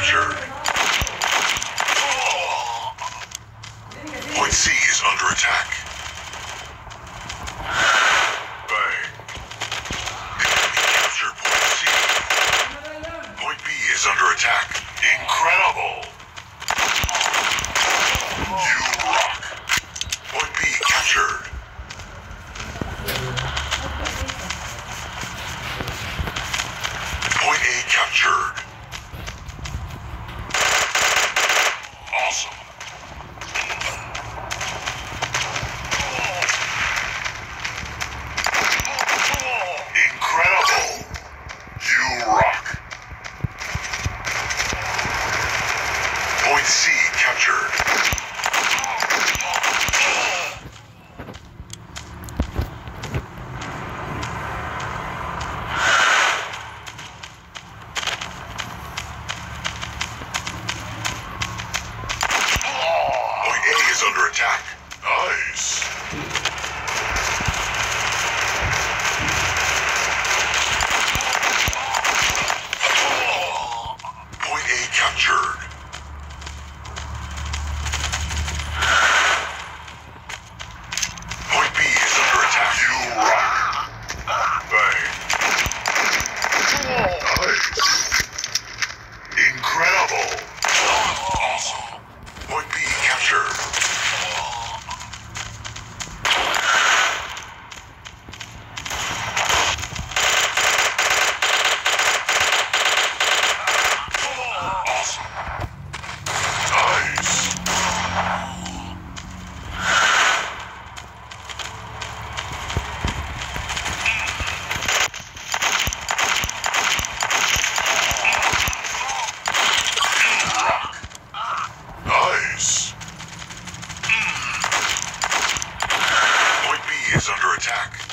captured. Point C is under attack. Bang. The Point C. Point B is under attack. Incredible! Yes. Mm. Point B is under attack.